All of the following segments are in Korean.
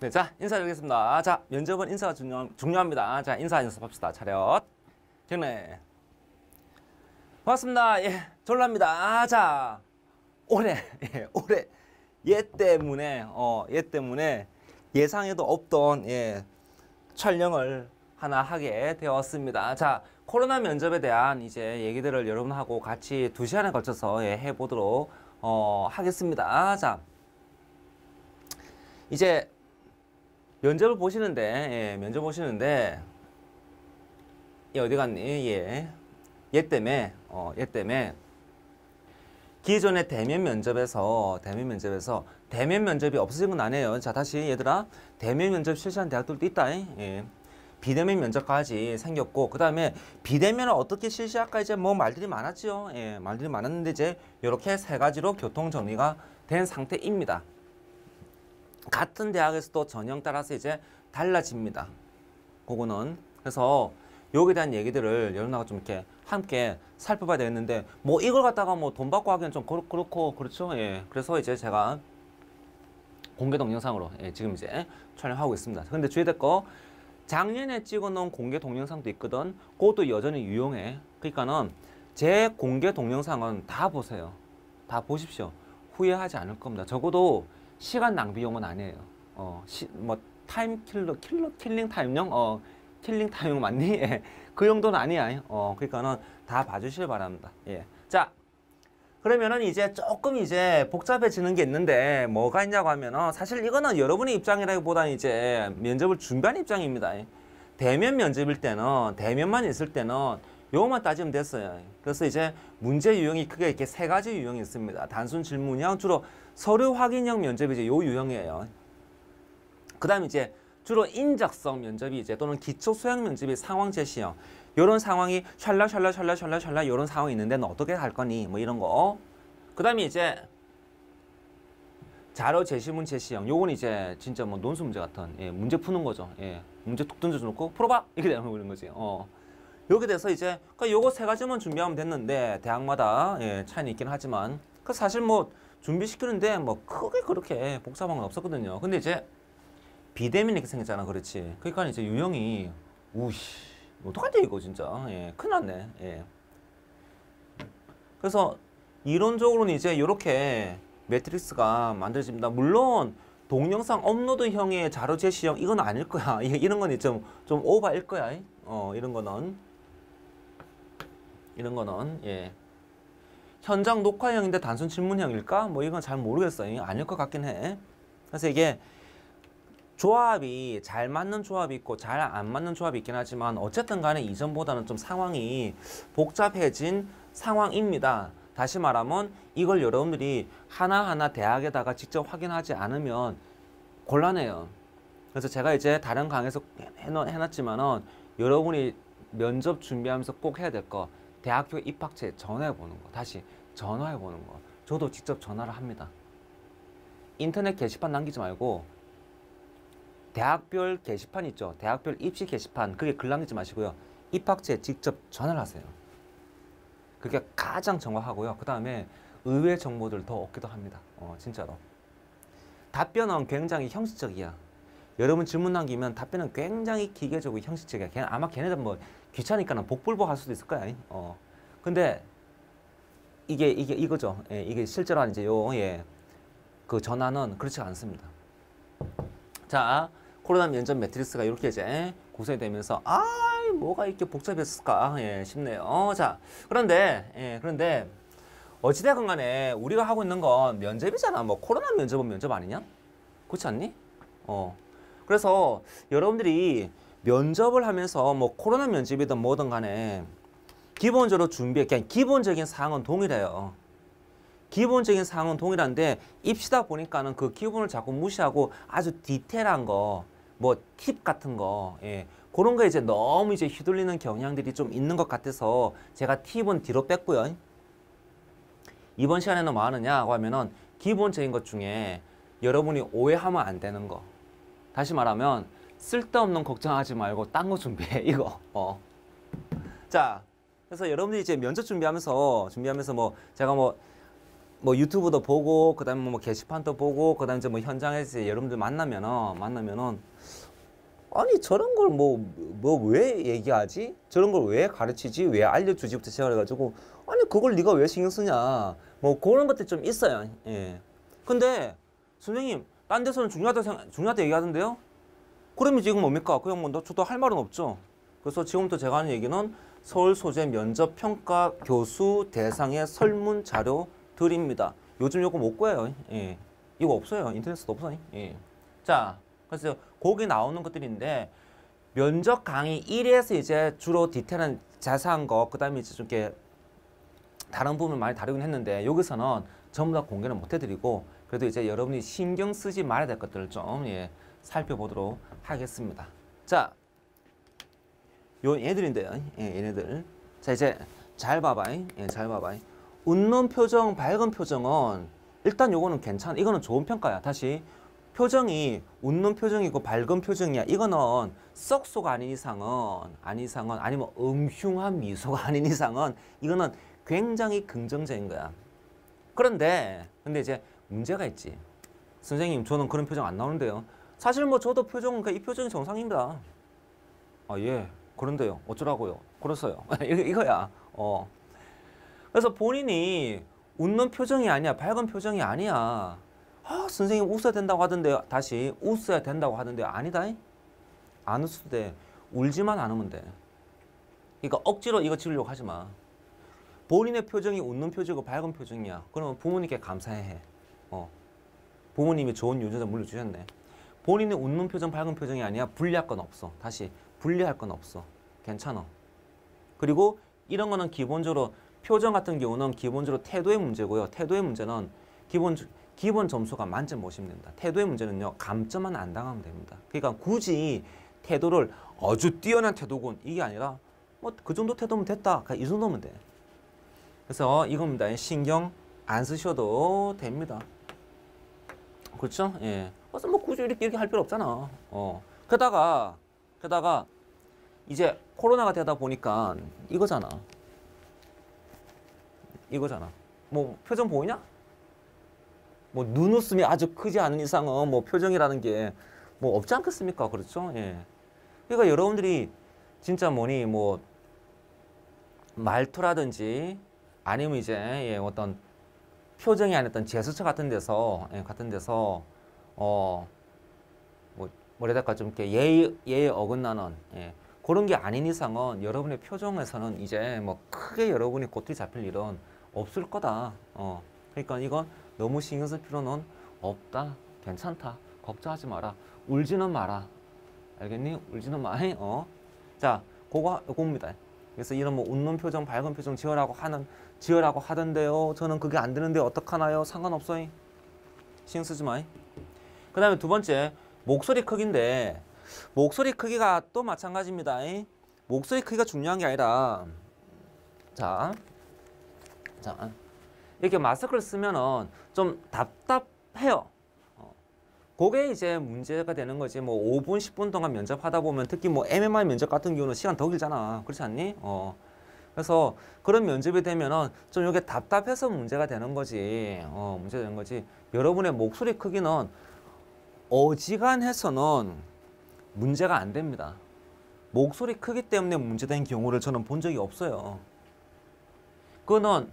네, 자 인사드리겠습니다. 자 면접은 인사가 중요, 중요합니다. 자 인사 연습합시다. 차렷. 정례. 반갑습니다. 예, 졸라입니다. 아, 자 올해 예, 올해 얘 때문에 어얘 때문에 예상에도 없던 예 촬영을 하나 하게 되었습니다. 자 코로나 면접에 대한 이제 얘기들을 여러분하고 같이 두 시간에 걸쳐서 예, 해보도록 어, 하겠습니다. 자 이제 면접을 보시는데 예, 면접 보시는데 얘 어디 갔니? 얘. 얘 때문에 어, 얘 때문에 기존의 대면 면접에서 대면 면접에서 대면 면접이 없어진 건 아니에요. 자 다시 얘들아 대면 면접 실시한 대학들도 있다. 예. 비대면 면접까지 생겼고 그 다음에 비대면을 어떻게 실시할까 이제 뭐 말들이 많았죠. 예, 말들이 많았는데 이제 이렇게 세 가지로 교통 정리가 된 상태입니다. 같은 대학에서도 전형 따라서 이제 달라집니다. 그거는 그래서 여기에 대한 얘기들을 여러분하고 좀 이렇게 함께 살펴봐야 되겠는데 뭐 이걸 갖다가 뭐 돈 받고 하기엔 좀 그렇, 그렇고 그렇죠. 예. 그래서 이제 제가 공개 동영상으로 예, 지금 이제 촬영하고 있습니다. 근데 주의될 거 작년에 찍어놓은 공개 동영상도 있거든. 그것도 여전히 유용해. 그러니까는 제 공개 동영상은 다 보세요. 다 보십시오. 후회하지 않을 겁니다. 적어도 시간 낭비용은 아니에요. 어, 시, 뭐 time killer, killer killing time용, 어, killing time용 맞니? 예. 그 정도는 아니야. 어, 그러니까는 다 봐주시길 바랍니다. 예. 자, 그러면은 이제 조금 이제 복잡해지는 게 있는데 뭐가 있냐고 하면은 사실 이거는 여러분의 입장이라기보다는 이제 면접을 준비한 입장입니다. 대면 면접일 때는 대면만 있을 때는 요것만 따지면 됐어요. 그래서 이제 문제 유형이 크게 이렇게 세 가지 유형이 있습니다. 단순 질문형 주로 서류 확인형 면접이 이제 요 유형이에요. 그다음 이제 주로 인적성 면접이 이제 또는 기초 수행 면접이 상황 제시형. 요런 상황이 샬라 샬라 샬라 샬라 샬라 요런 상황이 있는데 너 어떻게 할 거니? 뭐 이런 거. 그다음에 이제 자료 제시문 제시형. 요건 이제 진짜 뭐 논술 문제 같은 예, 문제 푸는 거죠. 예. 문제 툭 던져 놓고 풀어 봐. 이렇게 되는 거는 거지. 어. 요렇게 돼서 이제 그러니까 요거 세 가지만 준비하면 됐는데 대학마다 예, 차이는 있긴 하지만 그 사실 뭐 준비시키는데 뭐 크게 그렇게 복잡한 건 없었거든요. 근데 이제 비대면 이렇게 생겼잖아. 그렇지. 그러니까 이제 유형이 우씨 어떡하지 이거 진짜 예, 큰일 났네 예. 그래서 이론적으로는 이제 이렇게 매트릭스가 만들어집니다 물론 동영상 업로드형의 자료 제시형 이건 아닐 거야 이런 건 좀 좀 오버일 거야 어 이런 거는 이런 거는 예 현장 녹화형인데 단순 질문형일까 뭐 이건 잘 모르겠어요 아닐 것 같긴 해 그래서 이게 조합이 잘 맞는 조합이 있고 잘 안 맞는 조합이 있긴 하지만 어쨌든 간에 이전보다는 좀 상황이 복잡해진 상황입니다. 다시 말하면 이걸 여러분들이 하나하나 대학에다가 직접 확인하지 않으면 곤란해요. 그래서 제가 이제 다른 강에서 해놨지만은 여러분이 면접 준비하면서 꼭 해야 될 거 대학교 입학처에 전화해 보는 거 다시 전화해 보는 거 저도 직접 전화를 합니다. 인터넷 게시판 남기지 말고 대학별 게시판 있죠. 대학별 입시 게시판 그게 글 남기지 마시고요. 입학처에 직접 전화를 하세요. 그게 가장 정확하고요. 그 다음에 의외 정보들 더 얻기도 합니다. 어, 진짜로. 답변은 굉장히 형식적이야. 여러분 질문 남기면 답변은 굉장히 기계적이고 형식적이야. 걔 아마 걔네들 뭐 귀찮으니까는 복불복 할 수도 있을 거야. 어. 근데 이게 이게 이거죠. 예, 이게 실제로 이제 요 예. 그 전화는 그렇지 않습니다. 자, 코로나 면접 매트리스가 이렇게 이제 구성이 되면서 아 뭐가 이렇게 복잡했을까 예, 싶네요. 자, 그런데 예, 그런데 어찌되건 간에 우리가 하고 있는 건 면접이잖아. 뭐 코로나 면접은 면접 아니냐? 그렇지 않니? 어. 그래서 여러분들이 면접을 하면서 뭐 코로나 면접이든 뭐든 간에 기본적으로 준비해 그냥 기본적인 사항은 동일해요. 기본적인 사항은 동일한데 입시다 보니까는 그 기본을 자꾸 무시하고 아주 디테일한 거, 뭐 팁 같은 거, 예. 그런 거 이제 너무 이제 휘둘리는 경향들이 좀 있는 것 같아서 제가 팁은 뒤로 뺐고요. 이번 시간에는 뭐 하느냐고 하면은 기본적인 것 중에 여러분이 오해하면 안 되는 거. 다시 말하면 쓸데없는 걱정하지 말고 딴 거 준비해 이거. 어. 자, 그래서 여러분들이 이제 면접 준비하면서 준비하면서 뭐 제가 뭐뭐 유튜브도 보고 그다음에 뭐 게시판도 보고 그다음에 이제 뭐 현장에서 여러분들 만나면은 만나면은 아니 저런 걸 뭐 뭐 왜 얘기하지? 저런 걸 왜 가르치지? 왜 알려주지부터 시작해가지고 아니 그걸 네가 왜 신경 쓰냐? 뭐 그런 것들 좀 있어요. 예. 근데 선생님 딴 데서는 중요하다 생 중요하다 얘기하던데요? 그러면 지금 뭡니까? 그냥 뭐 저도 할 말은 없죠. 그래서 지금부터 제가 하는 얘기는 서울 소재 면접 평가 교수 대상의 설문 자료 드립니다. 요즘 요거 못 구해요. 예. 이거 없어요. 인터넷에도 없어요. 예. 자, 그래서 거기 나오는 것들인데 면접 강의 1에서 이제 주로 디테일한 자세한 거, 그 다음에 이제 좀 이렇게 다른 부분을 많이 다루긴 했는데 여기서는 전부 다 공개는 못 해드리고 그래도 이제 여러분이 신경 쓰지 말아야 될 것들을 좀 예, 살펴보도록 하겠습니다. 자, 요 얘들인데요. 예, 얘네들. 자 이제 잘 봐봐. 예, 잘 봐봐. 웃는 표정, 밝은 표정은 일단 요거는 괜찮아. 이거는 좋은 평가야. 다시 표정이 웃는 표정이고 밝은 표정이야. 이거는 썩소가 아닌 이상은 아닌 이상은 아니면 음흉한 미소가 아닌 이상은 이거는 굉장히 긍정적인 거야. 그런데 근데 이제 문제가 있지. 선생님 저는 그런 표정 안 나오는데요. 사실 뭐 저도 표정은 그이 표정이 정상입니다. 아 예. 그런데요. 어쩌라고요? 그랬어요. 이거, 이거야. 어. 그래서 본인이 웃는 표정이 아니야. 밝은 표정이 아니야. 아, 선생님 웃어야 된다고 하던데 다시 웃어야 된다고 하던데 아니다. 안 웃어도 돼. 울지만 않으면 돼. 그러니까 억지로 이거 지으려고 하지 마. 본인의 표정이 웃는 표정이고 밝은 표정이야. 그러면 부모님께 감사해. 해. 어. 부모님이 좋은 유전자 물려주셨네. 본인의 웃는 표정, 밝은 표정이 아니야. 불리할 건 없어. 다시 분리할 건 없어. 괜찮아. 그리고 이런 거는 기본적으로 표정 같은 경우는 기본적으로 태도의 문제고요. 태도의 문제는 기본 기본 점수가 만점 보시면 됩니다. 태도의 문제는요. 감점만 안 당하면 됩니다. 그러니까 굳이 태도를 아주 뛰어난 태도군 이게 아니라 뭐 그 정도 태도면 됐다. 그러니까 이 정도면 돼. 그래서 이겁니다. 신경 안 쓰셔도 됩니다. 그렇죠? 예. 그래서 뭐 굳이 이렇게, 이렇게 할 필요 없잖아. 어. 게다가 게다가 이제 코로나가 되다 보니까 이거잖아. 이거잖아. 뭐 표정 보이냐? 뭐 눈웃음이 아주 크지 않은 이상은 뭐 표정이라는 게 뭐 없지 않겠습니까? 그렇죠? 예. 그러니까 여러분들이 진짜 뭐니 뭐 말투라든지 아니면 이제 예, 어떤 표정이 아니었던 제스처 같은 데서 예, 같은 데서 어 뭐랄까 좀 이렇게 예의 예의 어긋나는 예, 그런 게 아닌 이상은 여러분의 표정에서는 이제 뭐 크게 여러분이 꼬투리 잡힐 일은 없을 거다. 어, 그러니까 이건 너무 신경 쓸 필요는 없다. 괜찮다. 걱정하지 마라. 울지는 마라. 알겠니? 울지는 마. 어. 자, 그거 그겁니다. 그래서 이런 뭐 웃는 표정, 밝은 표정 지어라고 하는 지어라고 하던데요. 저는 그게 안 되는데 어떡하나요? 상관없어요. 신경 쓰지 마. 그다음에 두 번째 목소리 크기인데 목소리 크기가 또 마찬가지입니다. 목소리 크기가 중요한 게 아니라 자, 자 이렇게 마스크를 쓰면은 좀 답답해요. 어. 그게 이제 문제가 되는 거지. 뭐 5분, 10분 동안 면접하다 보면 특히 뭐 MMR 면접 같은 경우는 시간 더 길잖아. 그렇지 않니? 어. 그래서 그런 면접이 되면은 좀 이게 답답해서 문제가 되는 거지. 어, 문제 되는 거지. 여러분의 목소리 크기는 어지간해서는 문제가 안 됩니다. 목소리 크기 때문에 문제된 경우를 저는 본 적이 없어요. 그거는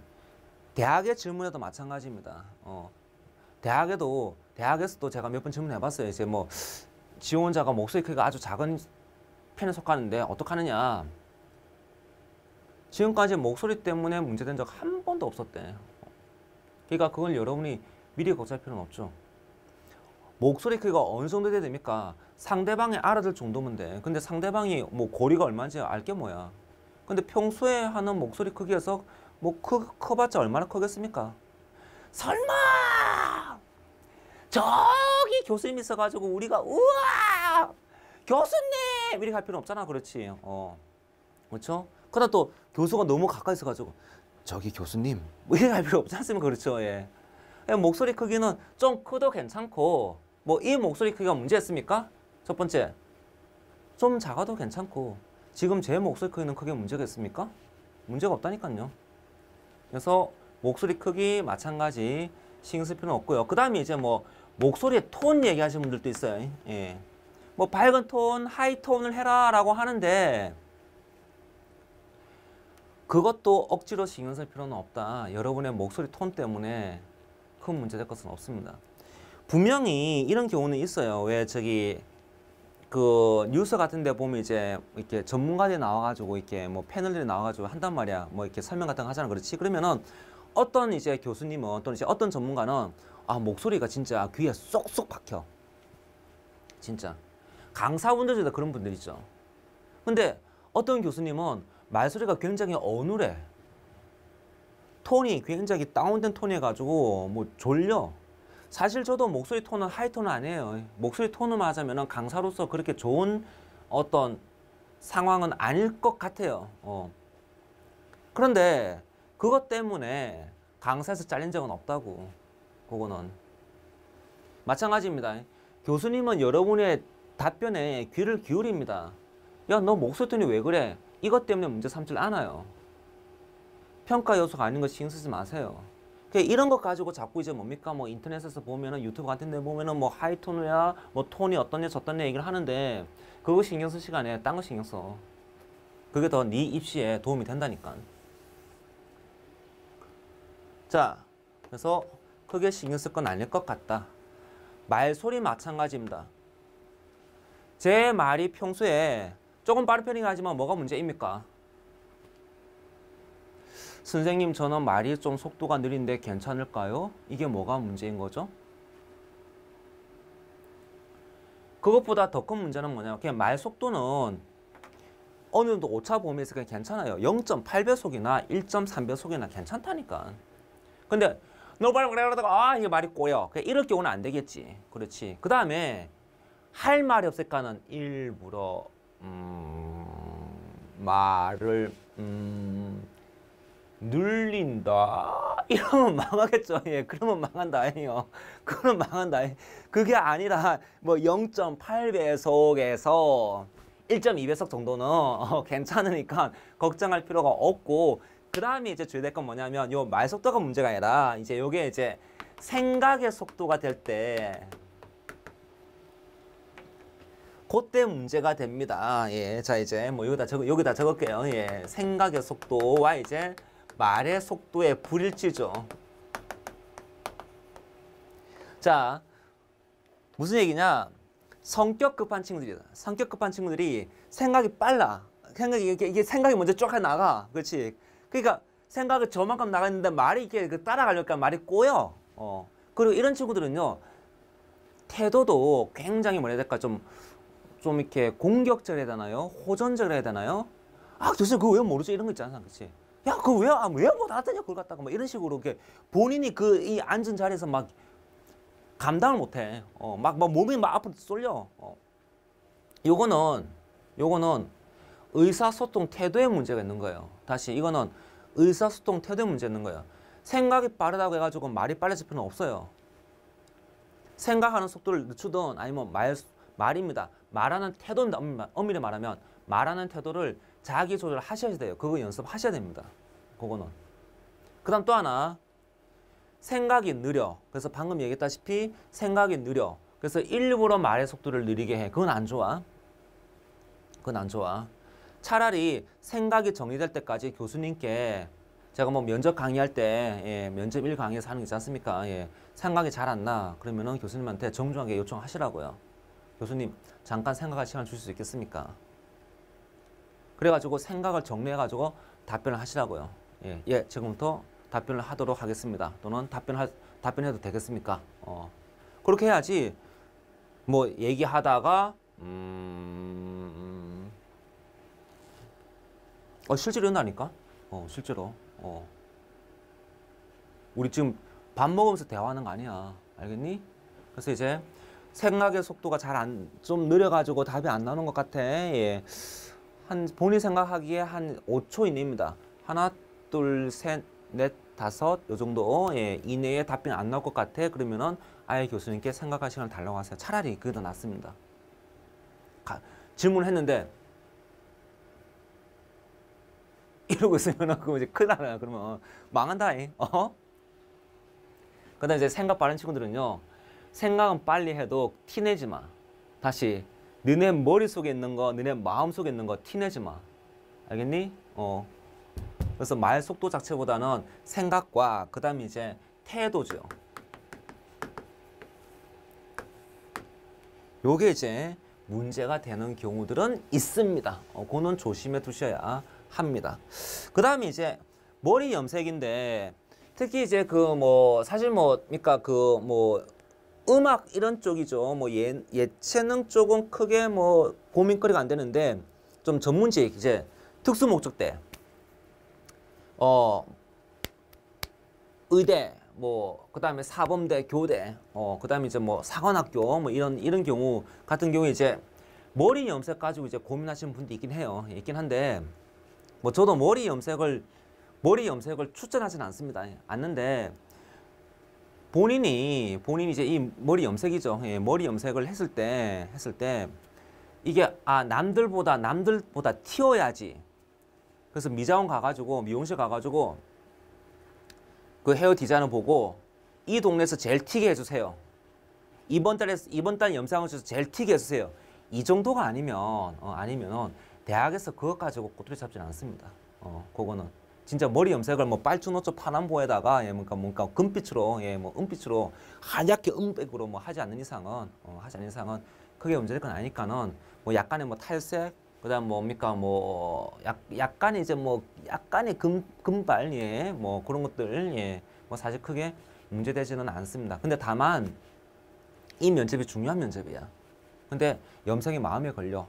대학의 질문에도 마찬가지입니다. 어, 대학에도 대학에서도 제가 몇 번 질문해 봤어요. 이제 뭐 지원자가 목소리 크기가 아주 작은 편에 속하는데 어떡하느냐. 지금까지 목소리 때문에 문제된 적 한 번도 없었대. 그러니까 그걸 여러분이 미리 걱정할 필요는 없죠. 목소리 크기가 어느 정도 돼야 됩니까? 상대방이 알아들 정도면 돼. 근데 상대방이 뭐 고리가 얼마인지 알게 뭐야. 근데 평소에 하는 목소리 크기에서 뭐 크, 커봤자 얼마나 크겠습니까? 설마 저기 교수님 있어가지고 우리가 우와 교수님 이렇게 할 필요 없잖아. 그렇지. 어 그렇죠? 그러다 또 교수가 너무 가까이 있어가지고 저기 교수님 뭐 이렇게 할 필요 없지 않습니까? 그렇죠. 예. 목소리 크기는 좀 커도 괜찮고 뭐 이 목소리 크기가 문제였습니까? 첫 번째, 좀 작아도 괜찮고 지금 제 목소리 크기는 크게 문제가 있습니까? 문제가 없다니까요. 그래서 목소리 크기 마찬가지 신경 쓸 필요는 없고요. 그 다음에 이제 뭐 목소리의 톤 얘기하시는 분들도 있어요. 예. 뭐 밝은 톤, 하이 톤을 해라 라고 하는데 그것도 억지로 신경 쓸 필요는 없다. 여러분의 목소리 톤 때문에 큰 문제 될 것은 없습니다. 분명히 이런 경우는 있어요. 왜 저기 그 뉴스 같은 데 보면 이제 이렇게 전문가들이 나와가지고 이렇게 뭐 패널들이 나와가지고 한단 말이야. 뭐 이렇게 설명 같은 거 하잖아. 그렇지. 그러면은 어떤 이제 교수님은 또는 이제 어떤 전문가는 아, 목소리가 진짜 귀에 쏙쏙 박혀. 진짜. 강사분들 중에 그런 분들 있죠. 근데 어떤 교수님은 말소리가 굉장히 어눌해. 톤이 굉장히 다운된 톤이어가지고 뭐 졸려. 사실 저도 목소리 톤은 하이 톤은 아니에요. 목소리 톤을 하자면 강사로서 그렇게 좋은 어떤 상황은 아닐 것 같아요. 어. 그런데 그것 때문에 강사에서 잘린 적은 없다고. 그거는. 마찬가지입니다. 교수님은 여러분의 답변에 귀를 기울입니다. 야, 너 목소리 왜 그래? 이것 때문에 문제 삼질 않아요. 평가 요소가 아닌 거 신경 쓰지 마세요. 그 이런 것 가지고 자꾸 이제 뭡니까 뭐 인터넷에서 보면은 유튜브 같은 데 보면은 뭐 하이톤이야 뭐 톤이 어떠냐 저떠냐 얘기를 하는데 그거 신경 쓸 시간에 딴 거 신경 써. 그게 더 네 입시에 도움이 된다니까. 자, 그래서 크게 신경 쓸 건 아닐 것 같다. 말소리 마찬가지입니다. 제 말이 평소에 조금 빠른 편이긴 하지만 뭐가 문제입니까? 선생님 저는 말이 좀 속도가 느린데 괜찮을까요? 이게 뭐가 문제인 거죠? 그것보다 더 큰 문제는 뭐냐면 그냥 말 속도는 어느 정도 오차 범위에서 괜찮아요. 0.8배속이나 1.3배속이나 괜찮다니까. 근데 너 말을 그래 그러다가 아 이게 말이 꼬여. 이럴 경우는 안 되겠지. 그렇지. 그 다음에 할 말이 없을까는 일부러 음, 말을 음, 눌린다 이러면 망하겠죠. 예, 그러면 망한다 아니요. 그러면 망한다. 그게 아니라 뭐 0.8배속에서 1.2배속 정도는 어, 괜찮으니까 걱정할 필요가 없고 그 다음에 이제 주의될 건 뭐냐면 요 말 속도가 문제가 아니라 이제 요게 이제 생각의 속도가 될 때 그때 문제가 됩니다. 예, 자 이제 뭐 여기다 적 여기다 적을게요. 예, 생각의 속도와 이제 말의 속도의 불일치죠. 자, 무슨 얘기냐? 성격 급한 친구들이다. 성격 급한 친구들이 생각이 빨라. 생각이 이게, 이게 생각이 먼저 쭉 나가. 그렇지? 그러니까 생각이 저만큼 나갔는데 말이 이렇게 그 따라가려니까 말이 꼬여. 어. 그리고 이런 친구들은요. 태도도 굉장히 뭐라 해야 될까 좀, 좀 이렇게 공격적이라 해야 되나요? 호전적이라 해야 되나요? 아, 교수님 그거 왜 모르죠? 이런 거 있잖아. 그렇지? 야, 그거 왜, 아, 왜못 알았더냐? 그걸 갖다가 뭐 이런 식으로 이렇게 본인이 그 이 앉은 자리에서 막 감당을 못해. 어, 막, 막 몸이 막 앞으로 쏠려. 어. 요거는, 요거는 의사소통 태도에 문제가 있는 거예요. 다시, 이거는 의사소통 태도에 문제 있는 거예요. 생각이 빠르다고 해가지고 말이 빨라질 필요는 없어요. 생각하는 속도를 늦추든 아니면 말, 말입니다. 말하는 태도입니다. 엄밀히 말하면 말하는 태도를 자기 조절 하셔야 돼요. 그거 연습하셔야 됩니다. 그거는. 그 다음 또 하나. 생각이 느려. 그래서 방금 얘기했다시피 생각이 느려. 그래서 일부러 말의 속도를 느리게 해. 그건 안 좋아. 그건 안 좋아. 차라리 생각이 정리될 때까지 교수님께 제가 뭐 면접 강의할 때 예, 면접 1 강의에서 하는 게 있지 않습니까? 예, 생각이 잘 안 나. 그러면은 교수님한테 정중하게 요청하시라고요. 교수님 잠깐 생각할 시간 주실 수 있겠습니까? 그래가지고 생각을 정리해가지고 답변을 하시라고요. 예, 예 지금부터 답변을 하도록 하겠습니다. 또는 답변할 답변해도 되겠습니까? 어, 그렇게 해야지 뭐 얘기하다가 음, 어 실제로 이런다니까? 어 실제로 어 우리 지금 밥 먹으면서 대화하는 거 아니야 알겠니? 그래서 이제 생각의 속도가 잘 안 좀 느려가지고 답이 안 나오는 것 같아. 예. 한 본인 생각하기에 한 5초 이내입니다. 하나, 둘, 셋, 넷, 다섯 요 정도 예, 이내에 답변 안 나올 것 같아. 그러면은 아예 교수님께 생각할 시간을 달라고 하세요. 차라리 그게 더 낫습니다. 가, 질문을 했는데 이러고 있으면 그거 이제 큰일 나요. 그러면 망한다. 이. 어? 그 다음 이제 생각 빠른 친구들은요. 생각은 빨리 해도 티내지 마. 다시 너네 머릿속에 있는 거, 너네 마음속에 있는 거 티내지 마. 알겠니? 어. 그래서 말 속도 자체보다는 생각과 그 다음에 이제 태도죠. 요게 이제 문제가 되는 경우들은 있습니다. 어, 그거는 조심해 두셔야 합니다. 그 다음에 이제 머리 염색인데 특히 이제 그 뭐 사실 뭐 그러니까 그 뭐 음악 이런 쪽이죠. 뭐 예, 예체능 쪽은 크게 뭐 고민거리가 안 되는데 좀 전문직 이제 특수 목적대 어 의대 뭐 그다음에 사범대 교대 어 그다음에 이제 뭐 사관학교 뭐 이런 이런 경우 같은 경우에 이제 머리 염색 가지고 이제 고민하시는 분도 있긴 해요 있긴 한데 뭐 저도 머리 염색을 머리 염색을 추천하지는 않습니다 않는데 본인이 본인이 이제 이 머리 염색이죠 예, 머리 염색을 했을 때 했을 때 이게 아 남들보다 남들보다 튀어야지 그래서 미장원 가가지고 미용실 가가지고 그 헤어 디자인을 보고 이 동네에서 제일 튀게 해주세요. 이번 달에 이번 달 영상을 줘서 제일 튀게 해주세요. 이 정도가 아니면 어, 아니면 대학에서 그것 가지고 꼬투리 잡지는 않습니다. 어, 그거는 진짜 머리 염색을 뭐 빨주노초 파남보에다가 예, 뭔가 뭔가 금빛으로 예, 뭐 은빛으로 하얗게 은백으로 뭐 하지 않는 이상은 어, 하지 않는 이상은 크게 문제될 건 아니까는 뭐 약간의 뭐 탈색 그다음 뭡니까 뭐 약, 약간의 이제 뭐 약간의 금 금발 예뭐 그런 것들 예뭐 사실 크게 문제되지는 않습니다. 근데 다만 이 면접이 중요한 면접이야. 근데 염색이 마음에 걸려.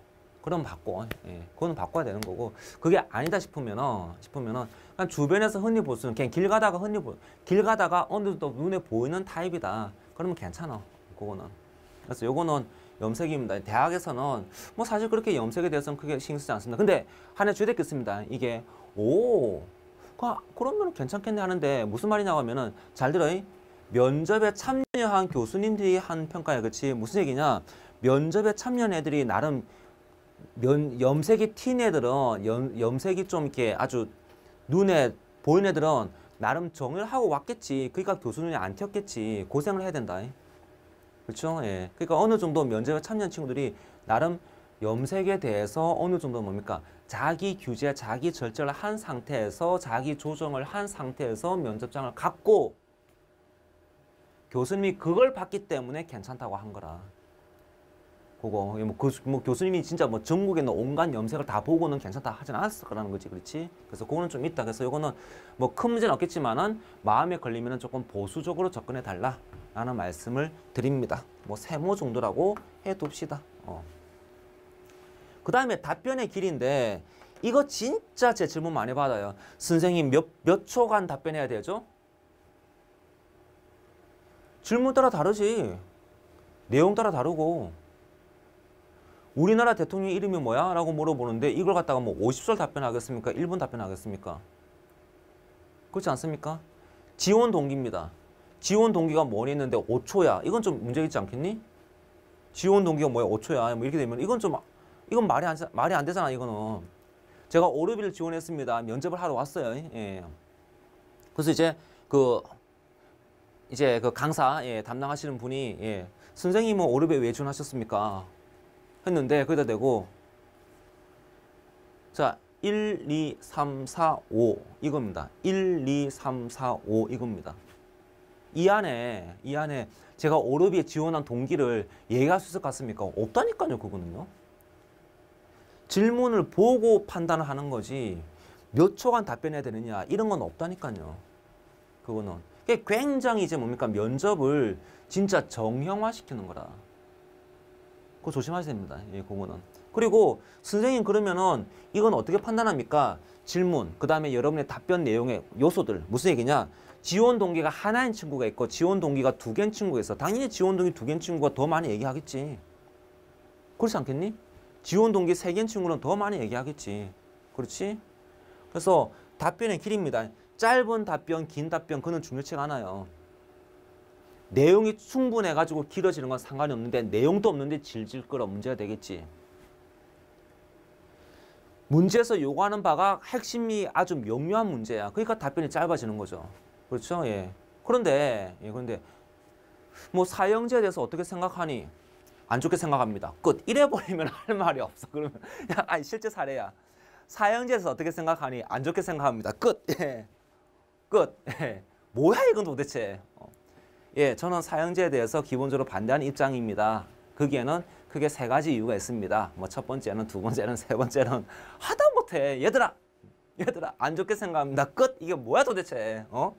그럼 바꿔. 예. 그거는 바꿔야 되는 거고. 그게 아니다 싶으면은, 싶으면은, 그냥 주변에서 흔히 볼 수는, 그냥 길 가다가 흔히 보, 길 가다가 어느 정도 눈에 보이는 타입이다. 그러면 괜찮아. 그거는. 그래서 요거는 염색입니다. 대학에서는 뭐 사실 그렇게 염색에 대해서는 크게 신경 쓰지 않습니다. 근데 하나 주의될 습니다 이게 오 그러면 괜찮겠네 하는데 무슨 말이냐고 하면은 잘 들어요. 면접에 참여한 교수님들이 한 평가야 그렇지 무슨 얘기냐 면접에 참여한 애들이 나름 면, 염색이 튄 애들은 염, 염색이 좀 이렇게 아주 눈에 보이는 애들은 나름 정을 하고 왔겠지 그러니까 교수님이 안 튀었겠지 고생을 해야 된다 그렇죠? 예. 그러니까 어느 정도 면접에 참여한 친구들이 나름 염색에 대해서 어느 정도 뭡니까? 자기 규제, 자기 절제를 한 상태에서 자기 조정을 한 상태에서 면접장을 갖고 교수님이 그걸 봤기 때문에 괜찮다고 한 거라. 그거 뭐, 그, 뭐 교수님이 진짜 뭐 전국에 있는 온갖 염색을 다 보고는 괜찮다 하진 않았을 거라는 거지, 그렇지? 그래서 그거는 좀 있다. 그래서 이거는 뭐 큰 문제는 없겠지만은 마음에 걸리면은 조금 보수적으로 접근해 달라. 라는 말씀을 드립니다. 뭐 세모 정도라고 해둡시다. 어. 그 다음에 답변의 길인데 이거 진짜 제 질문 많이 받아요. 선생님 몇, 몇 초간 답변해야 되죠? 질문 따라 다르지. 내용 따라 다르고. 우리나라 대통령 이름이 뭐야? 라고 물어보는데 이걸 갖다가 뭐 50절 답변하겠습니까? 1분 답변하겠습니까? 그렇지 않습니까? 지원 동기입니다. 지원 동기가 뭐니 했는데 5초야. 이건 좀 문제 있지 않겠니? 지원 동기가 뭐야? 5초야. 뭐 이렇게 되면 이건 좀 이건 말이 안 말이 안 되잖아. 이거는 제가 오르비를 지원했습니다. 면접을 하러 왔어요. 예. 그래서 이제 그 이제 그 강사 예, 담당하시는 분이 예, 선생님은 오르비에 왜 지원하셨습니까? 했는데 거기다 대고 자 1, 2, 3, 4, 5 이겁니다. 1, 2, 3, 4, 5 이겁니다. 이 안에 이 안에 제가 오르비에 지원한 동기를 얘기할 수 있을 것 같습니까? 없다니까요, 그거는요. 질문을 보고 판단을 하는 거지 몇 초간 답변해야 되느냐 이런 건 없다니까요. 그거는 굉장히 이제 뭡니까 면접을 진짜 정형화시키는 거라. 그거 조심하셔야 됩니다. 예, 그거는. 그리고 선생님 그러면은 이건 어떻게 판단합니까? 질문, 그 다음에 여러분의 답변 내용의 요소들 무슨 얘기냐? 지원 동기가 하나인 친구가 있고 지원 동기가 두 개인 친구가 있어. 당연히 지원 동기 두 개인 친구가 더 많이 얘기하겠지. 그렇지 않겠니? 지원 동기 세 개인 친구는 더 많이 얘기하겠지. 그렇지? 그래서 답변의 길입니다. 짧은 답변, 긴 답변 그는 중요치가 않아요. 내용이 충분해가지고 길어지는 건 상관이 없는데 내용도 없는데 질질 끌어 문제가 되겠지. 문제에서 요구하는 바가 핵심이 아주 명료한 문제야. 그러니까 답변이 짧아지는 거죠. 그렇죠? 예. 그런데 예, 그런데 뭐 사형제에 대해서 어떻게 생각하니? 안 좋게 생각합니다. 끝. 이래 버리면 할 말이 없어. 그러면 야, 아니 실제 사례야. 사형제에서 어떻게 생각하니? 안 좋게 생각합니다. 끝. 예. 끝. 예. 뭐야 이건 도대체? 어. 예, 저는 사형제에 대해서 기본적으로 반대하는 입장입니다. 거기에는 크게 세 가지 이유가 있습니다. 뭐 첫 번째는, 두 번째는, 세 번째는 하다 못해. 얘들아, 얘들아 안 좋게 생각합니다. 끝. 이게 뭐야 도대체? 어?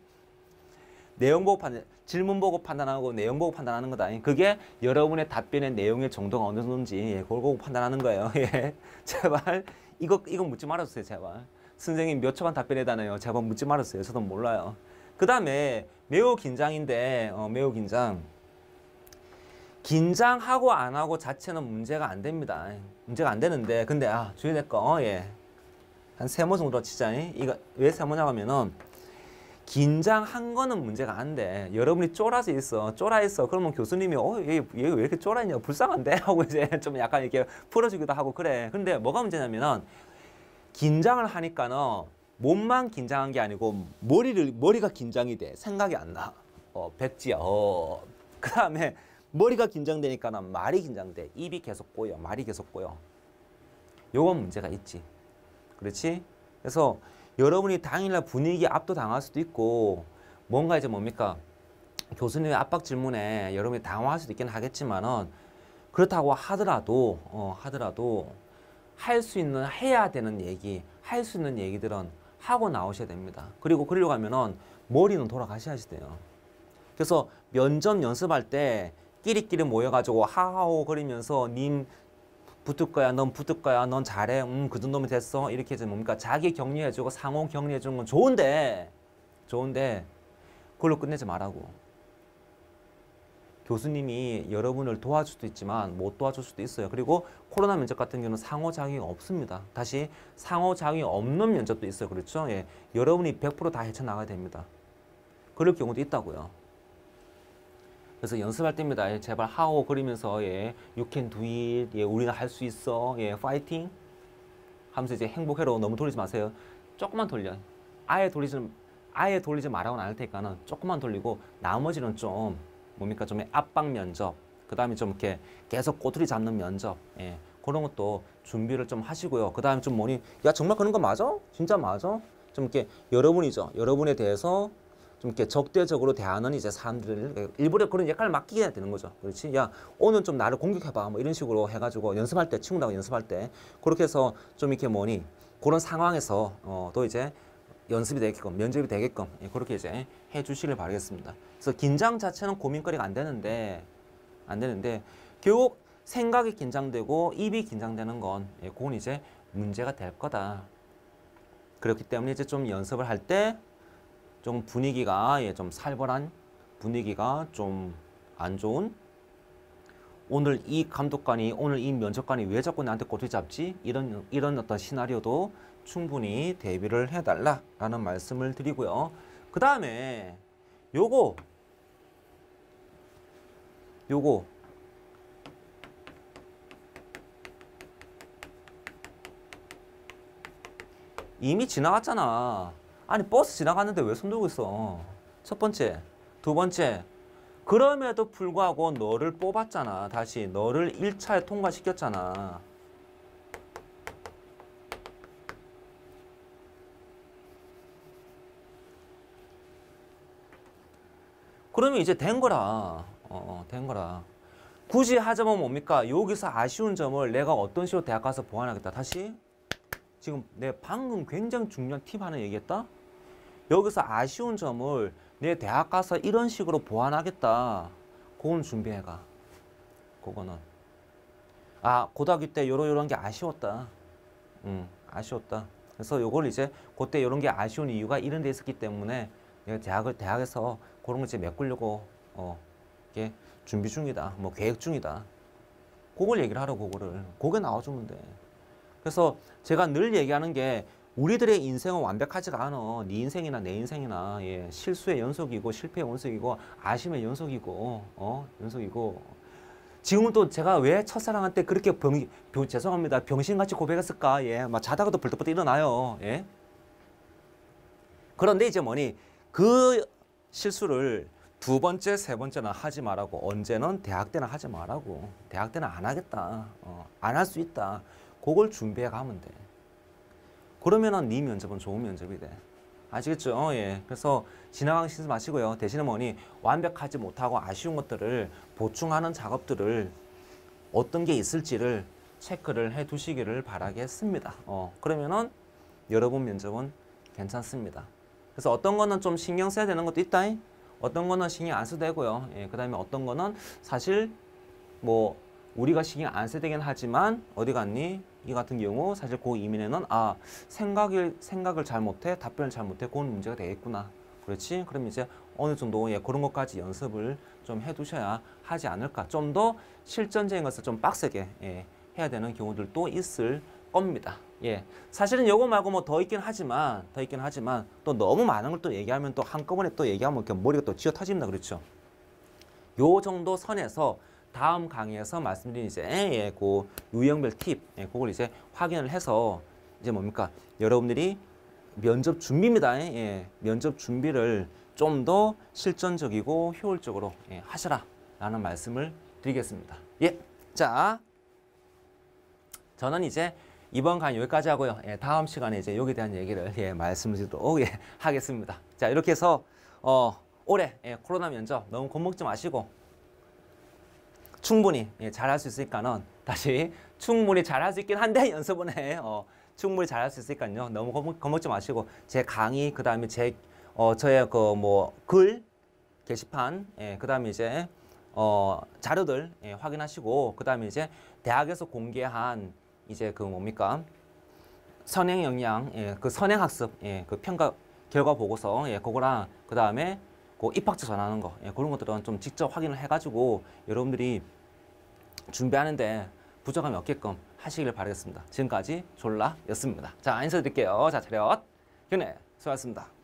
내용 보고 판단, 질문 보고 판단하고 내용 보고 판단하는 거다. 그게 여러분의 답변의 내용의 정도가 어느 정도인지 예, 그걸 보고 판단하는 거예요. 예. 제발 이거 이거 묻지 말아주세요. 제발. 선생님 몇 초간 답변해다네요. 제발 묻지 말았어요. 저도 몰라요. 그 다음에 매우 긴장인데 어, 매우 긴장. 긴장하고 안 하고 자체는 문제가 안 됩니다. 문제가 안 되는데 근데 아 주의내 거 어, 예. 한 세모 정도 치자. 이거 왜 세모냐 하면은 긴장한 거는 문제가 안 돼. 여러분이 쫄아서 있어. 쫄아 있어. 그러면 교수님이 어, 얘, 얘왜 이렇게 쫄아 있냐? 불쌍한데? 하고 이제 좀 약간 이렇게 풀어주기도 하고 그래. 근데 뭐가 문제냐면은 긴장을 하니까는 몸만 긴장한 게 아니고 머리를 머리가 긴장이 돼. 생각이 안 나. 어, 백지야. 어. 그다음에 머리가 긴장되니까는 말이 긴장돼. 입이 계속 꼬여. 말이 계속 꼬여. 요건 문제가 있지. 그렇지? 그래서 여러분이 당일날 분위기에 압도당할 수도 있고 뭔가 이제 뭡니까 교수님의 압박 질문에 여러분이 당황할 수도 있긴 하겠지만은 그렇다고 하더라도 어, 하더라도 할 수 있는 해야 되는 얘기 할 수 있는 얘기들은 하고 나오셔야 됩니다. 그리고 그러려고 하면은 머리는 돌아가셔야지 돼요. 그래서 면접 연습할 때 끼리끼리 모여가지고 하하호 거리면서 님 붙을 거야, 넌 붙을 거야, 넌 잘해, 음, 그 정도면 됐어. 이렇게 해서 뭡니까? 자기 격려해주고 상호 격려해주는 건 좋은데, 좋은데, 그걸로 끝내지 말라고. 교수님이 여러분을 도와줄 수도 있지만 못 도와줄 수도 있어요. 그리고 코로나 면접 같은 경우는 상호작용이 없습니다. 다시 상호작용이 없는 면접도 있어요. 그렇죠? 예. 여러분이 100%다 헤쳐나가야 됩니다. 그럴 경우도 있다고요. 그래서 연습할 때입니다. 예, 제발 하오 그리면서 예, you can do it. 예, 우리는 할수 있어. 예, fighting. 하면서 이제 행복해로 너무 돌리지 마세요. 조금만 돌려. 아예 돌리지 아예 돌리지 말라고는 안 할 테니까는 조금만 돌리고 나머지는 좀 뭡니까 좀 압박 면접. 그 다음에 좀 이렇게 계속 꼬투리 잡는 면접. 예. 그런 것도 준비를 좀 하시고요. 그 다음에 좀 뭐니 야 정말 그런 거 맞아? 진짜 맞아? 좀 이렇게 여러분이죠. 여러분에 대해서 좀 이렇게 적대적으로 대하는 이제 사람들을 일부러 그런 역할을 맡기게 해야 되는 거죠. 그렇지? 야, 오늘 좀 나를 공격해봐. 뭐 이런 식으로 해가지고 연습할 때, 친구들하고 연습할 때. 그렇게 해서 좀 이렇게 뭐니, 그런 상황에서, 어, 또 이제 연습이 되게끔, 면접이 되게끔, 예, 그렇게 이제 해 주시길 바라겠습니다. 그래서 긴장 자체는 고민거리가 안 되는데, 안 되는데, 결국 생각이 긴장되고 입이 긴장되는 건, 예, 그건 이제 문제가 될 거다. 그렇기 때문에 이제 좀 연습을 할 때 좀 분위기가 예, 좀 살벌한 분위기가 좀 안 좋은 오늘 이 감독관이 오늘 이 면접관이 왜 자꾸 나한테 꼬투리 잡지 이런 이런 어떤 시나리오도 충분히 대비를 해달라라는 말씀을 드리고요. 그 다음에 요거 요거 이미 지나갔잖아. 아니 버스 지나갔는데 왜 손들고 있어? 첫 번째. 두 번째. 그럼에도 불구하고 너를 뽑았잖아. 다시 너를 1차에 통과시켰잖아. 그러면 이제 된 거라. 어, 어, 된 거라. 굳이 하자면 뭡니까? 여기서 아쉬운 점을 내가 어떤 식으로 대학 가서 보완하겠다. 다시. 지금 내 방금 굉장히 중요한 팁 하나 얘기했다. 여기서 아쉬운 점을 내 대학 가서 이런 식으로 보완하겠다. 그건 준비해가. 그거는. 아, 고등학교 때 요런 요런 게 아쉬웠다. 응, 아쉬웠다. 그래서 요걸 이제 그때 요런 게 아쉬운 이유가 이런 데 있었기 때문에 내가 대학을 대학에서 그런 거 이제 메꾸려고 어, 이게 준비 중이다. 뭐 계획 중이다. 그걸 얘기를 하라고 그거를. 그게 나와주면 돼. 그래서 제가 늘 얘기하는 게 우리들의 인생은 완벽하지가 않아. 네 인생이나 내 인생이나 예, 실수의 연속이고 실패의 연속이고 아쉬움의 연속이고 어 연속이고 지금은 또 제가 왜 첫사랑한테 그렇게 병, 병 죄송합니다. 병신같이 고백했을까? 예, 막 자다가도 벌떡벌떡 일어나요. 예. 그런데 이제 뭐니 그 실수를 두 번째, 세 번째는 하지 말라고 언제는 대학 때는 하지 말라고 대학 때는 안 하겠다, 어, 안할 수 있다. 그걸 준비해 가면 돼. 그러면은 네 면접은 좋은 면접이 돼. 아시겠죠? 어, 예. 그래서 지나가시지 마시고요. 대신에 뭐니 완벽하지 못하고 아쉬운 것들을 보충하는 작업들을 어떤 게 있을지를 체크를 해 두시기를 바라겠습니다. 어, 그러면은 여러분 면접은 괜찮습니다. 그래서 어떤 거는 좀 신경 써야 되는 것도 있다. 어떤 거는 신경 안 써도 되고요. 예, 그 다음에 어떤 거는 사실 뭐 우리가 신경 안 써야 되긴 하지만 어디 갔니? 이 같은 경우 사실 그 이민에는 아 생각을 생각을 잘 못해 답변을 잘 못해 그건 문제가 되겠구나. 그렇지? 그럼 이제 어느 정도 예, 그런 것까지 연습을 좀 해두셔야 하지 않을까. 좀 더 실전적인 것을 좀 빡세게 예, 해야 되는 경우들도 있을 겁니다. 예, 사실은 요거 말고 뭐 더 있긴 하지만 더 있긴 하지만 또 너무 많은 걸 또 얘기하면 또 한꺼번에 또 얘기하면 이렇게 머리가 또 쥐어 터집니다. 그렇죠? 요 정도 선에서 다음 강의에서 말씀드린 이제 예, 그 유형별 팁, 예, 그걸 이제 확인을 해서 이제 뭡니까 여러분들이 면접 준비입니다. 예, 면접 준비를 좀 더 실전적이고 효율적으로 예, 하시라 라는 말씀을 드리겠습니다. 예, 자, 저는 이제 이번 강의 여기까지 하고요. 예, 다음 시간에 이제 여기에 대한 얘기를 예, 말씀드리도록 예, 하겠습니다. 자, 이렇게 해서 어, 올해 예, 코로나 면접 너무 겁먹지 마시고 충분히 예, 잘할 수 있으니까는 다시 충분히 잘할 수 있긴 한데 연습은 해. 어, 충분히 잘할 수 있으니까요. 너무 겁먹, 겁먹지 마시고 제 강의 그 다음에 제 어, 저의 그 뭐 글 게시판 예, 그 다음에 이제 어, 자료들 예, 확인하시고 그 다음에 이제 대학에서 공개한 이제 그 뭡니까 선행 역량 예, 그 선행 학습 예, 그 평가 결과 보고서 예, 그거랑 그 다음에 그 입학처 전하는 거 예, 그런 것들은 좀 직접 확인을 해가지고 여러분들이 준비하는데 부족함이 없게끔 하시길 바라겠습니다. 지금까지 졸라였습니다. 자 인사드릴게요. 자 차렷 경례 수고하셨습니다.